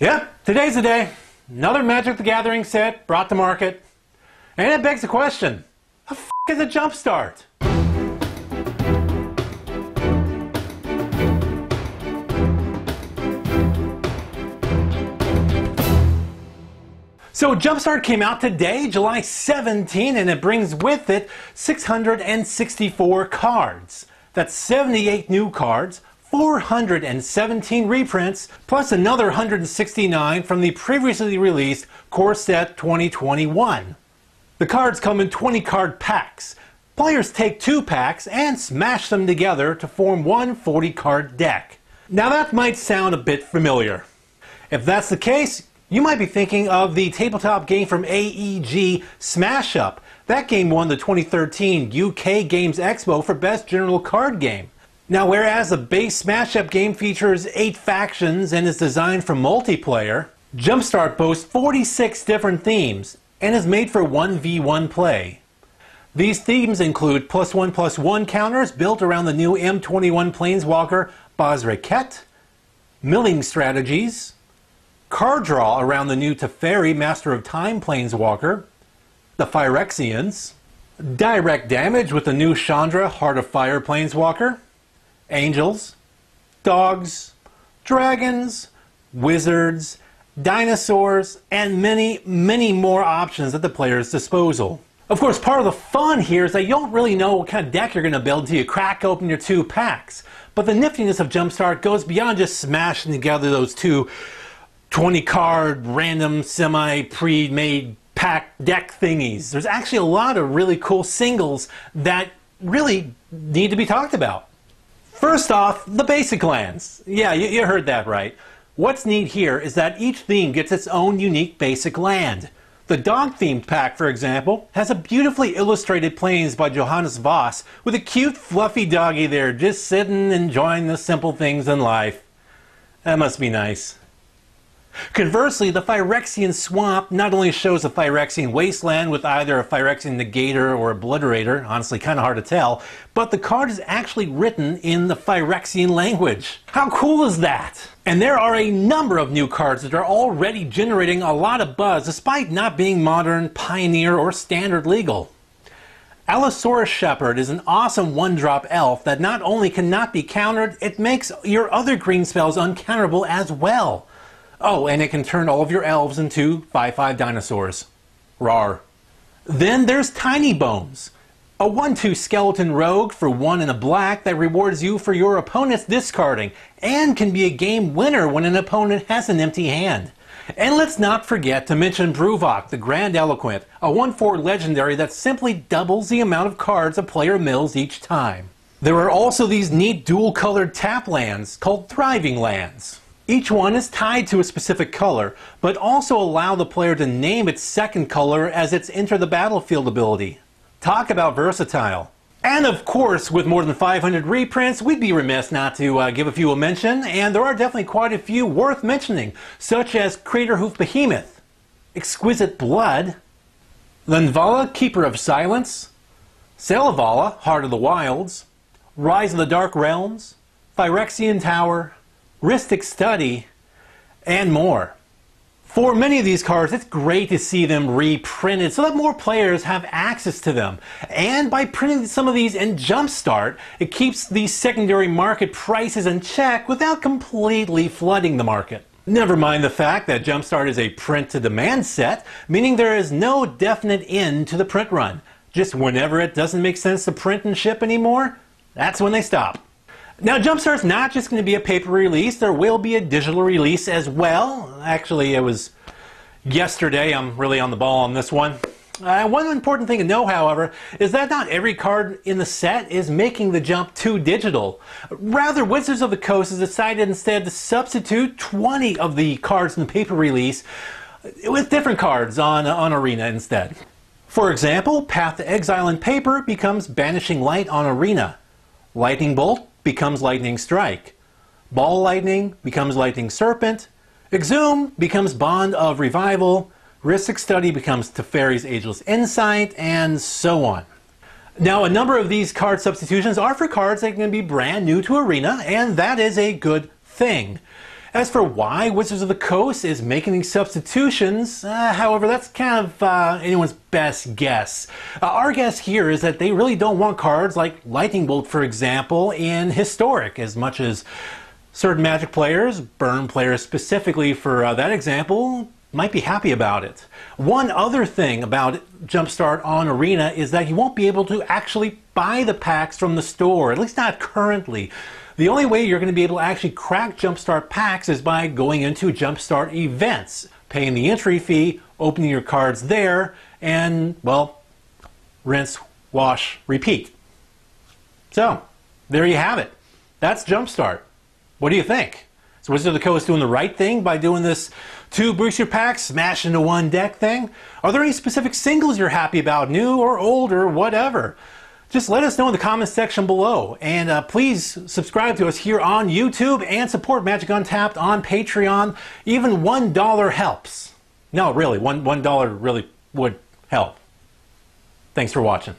Yep, today's the day. Another Magic the Gathering set brought to market. And it begs the question, how f is a Jumpstart? So Jumpstart came out today, July 17, and it brings with it 664 cards. That's 78 new cards, 417 reprints, plus another 169 from the previously released Core Set 2021. The cards come in 20 card packs. Players take two packs and smash them together to form one 40 card deck. Now that might sound a bit familiar. If that's the case, you might be thinking of the tabletop game from AEG Smash Up. That game won the 2013 UK Games Expo for Best General Card Game. Now, whereas the base Smash Up game features 8 factions and is designed for multiplayer, Jumpstart boasts 46 different themes and is made for 1v1 play. These themes include plus one plus one counters built around the new M21 Planeswalker Basri Ket, milling strategies, card draw around the new Teferi Master of Time Planeswalker, the Phyrexians, direct damage with the new Chandra Heart of Fire Planeswalker, angels, dogs, dragons, wizards, dinosaurs, and many, many more options at the player's disposal. Of course, part of the fun here is that you don't really know what kind of deck you're going to build until you crack open your two packs. But the niftiness of Jumpstart goes beyond just smashing together those two 20 card random semi pre-made pack deck thingies. There's actually a lot of really cool singles that really need to be talked about. First off, the basic lands. Yeah, you, you heard that right. What's neat here is that each theme gets its own unique basic land. The dog-themed pack, for example, has a beautifully illustrated plains by Johannes Voss with a cute fluffy doggy there just sitting enjoying the simple things in life. That must be nice. Conversely, the Phyrexian Swamp not only shows a Phyrexian wasteland with either a Phyrexian negator or obliterator, honestly kind of hard to tell, but the card is actually written in the Phyrexian language. How cool is that? And there are a number of new cards that are already generating a lot of buzz despite not being modern, pioneer, or standard legal. Allosaurus Shepherd is an awesome one-drop elf that not only cannot be countered, it makes your other green spells uncounterable as well. Oh, and it can turn all of your elves into 5-5 dinosaurs. Rar. Then there's Tiny Bones, a 1-2 skeleton rogue for 1 and a black that rewards you for your opponent's discarding, and can be a game winner when an opponent has an empty hand. And let's not forget to mention Bruvac, the Grandiloquent, a 1-4 legendary that simply doubles the amount of cards a player mills each time. There are also these neat dual-colored tap lands called Thriving Lands. Each one is tied to a specific color, but also allow the player to name its second color as its enter the battlefield ability. Talk about versatile. And of course, with more than 500 reprints, we'd be remiss not to uh, give a few a mention, and there are definitely quite a few worth mentioning, such as Craterhoof Behemoth, Exquisite Blood, Linvala, Keeper of Silence, Selvala, Heart of the Wilds, Rise of the Dark Realms, Phyrexian Tower, Rhystic Study, and more. For many of these cards, it's great to see them reprinted so that more players have access to them. And by printing some of these in Jumpstart, it keeps the secondary market prices in check without completely flooding the market. Never mind the fact that Jumpstart is a print-to-demand set, meaning there is no definite end to the print run. Just whenever it doesn't make sense to print and ship anymore, that's when they stop. Now, Jumpstart's not just going to be a paper release. There will be a digital release as well. Actually, it was yesterday. I'm really on the ball on this one. Uh, one important thing to know, however, is that not every card in the set is making the jump to digital. Rather, Wizards of the Coast has decided instead to substitute 20 of the cards in the paper release with different cards on, on Arena instead. For example, Path to Exile in paper becomes Banishing Light on Arena. Lightning Bolt becomes Lightning Strike. Ball Lightning becomes Lightning Serpent. Exhume becomes Bond of Revival. Rhystic Study becomes Teferi's Ageless Insight, and so on. Now, a number of these card substitutions are for cards that can be brand new to Arena, and that is a good thing. As for why Wizards of the Coast is making these substitutions, uh, however, that's kind of uh, anyone's best guess. Uh, our guess here is that they really don't want cards like Lightning Bolt, for example, in Historic as much as certain Magic players, Burn players specifically for uh, that example, might be happy about it. One other thing about Jumpstart on Arena is that you won't be able to actually buy the packs from the store, at least not currently. The only way you're going to be able to actually crack Jumpstart packs is by going into Jumpstart events, paying the entry fee, opening your cards there, and, well, rinse, wash, repeat. So, there you have it. That's Jumpstart. What do you think? Is Wizard of the Coast doing the right thing by doing this two booster packs smash into one deck thing? Are there any specific singles you're happy about, new or old or whatever? just let us know in the comments section below. And uh, please subscribe to us here on YouTube and support Magic Untapped on Patreon. Even $1 helps. No, really, $1, $1 really would help. Thanks for watching.